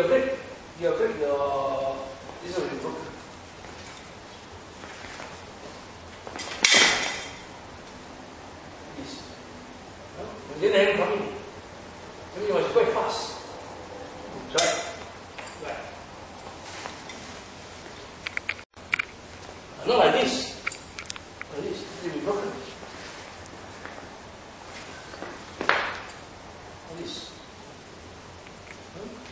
有这有这个一首歌。Didn't have money. It was quite fast. Right. Right. Not like this.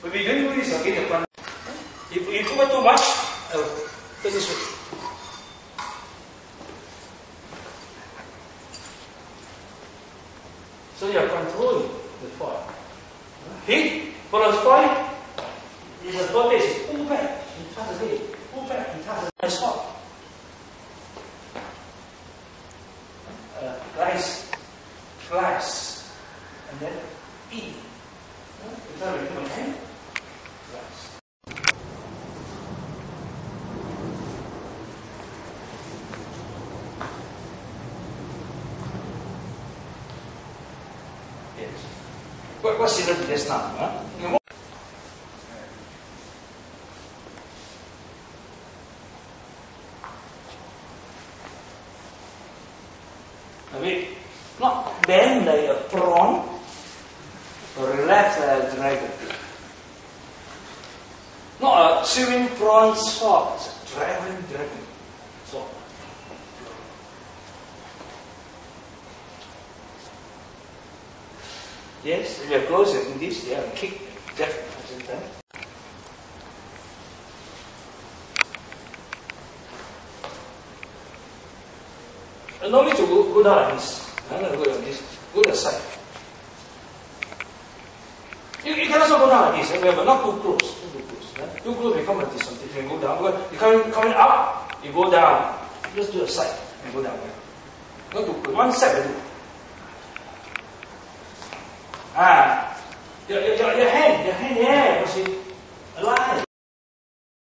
When we don't do this against the point, if you cover too much, oh, turn this way. So you are controlling the point. Hit follows point. Is a voltage. Pull back. You touch again. Pull back. You touch again. Stop. Uh, rise, glass, and then E. Is that what you hand? Glass. Yes. What, what's in it just now? Huh? You know, Tapi not bend like a prawn or relax like a dragon. Not a swimming prawn sword, it's a dragon, dragon sword. Yes, we are closer in this, yeah, kick death at the same time. And no need to go, go down like this. I'm going to go like this. Go to the side. You, you can also go down like this, eh, but not too close. Not too close. eh. Too close become like this. Something. You can go down. You coming, coming up, you go down. Just do a side and go down. Not too close. One side. Ah, dia dia dia hand, dia hand ya, masih